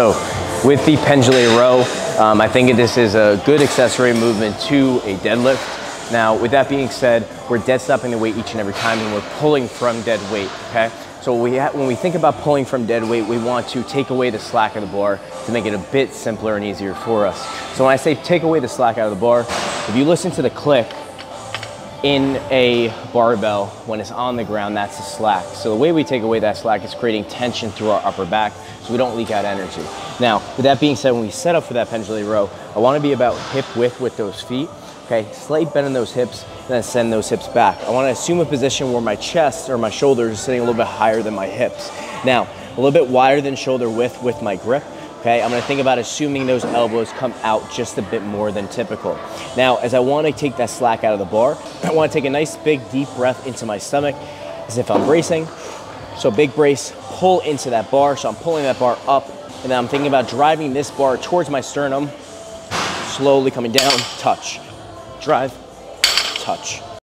So with the Pendlay row, um, I think this is a good accessory movement to a deadlift. Now, with that being said, we're dead stopping the weight each and every time and we're pulling from dead weight, okay? So we when we think about pulling from dead weight, we want to take away the slack of the bar to make it a bit simpler and easier for us. So when I say take away the slack out of the bar, if you listen to the click, in a barbell, when it's on the ground, that's the slack. So the way we take away that slack is creating tension through our upper back so we don't leak out energy. Now, with that being said, when we set up for that Pendlay row, I wanna be about hip width with those feet, okay? Slight bend in those hips, and then send those hips back. I wanna assume a position where my chest or my shoulders are sitting a little bit higher than my hips. Now, a little bit wider than shoulder width with my grip, okay? I'm gonna think about assuming those elbows come out just a bit more than typical. Now, as I wanna take that slack out of the bar, I wanna take a nice big deep breath into my stomach as if I'm bracing. So big brace, pull into that bar. So I'm pulling that bar up and then I'm thinking about driving this bar towards my sternum, slowly coming down, touch, drive, touch,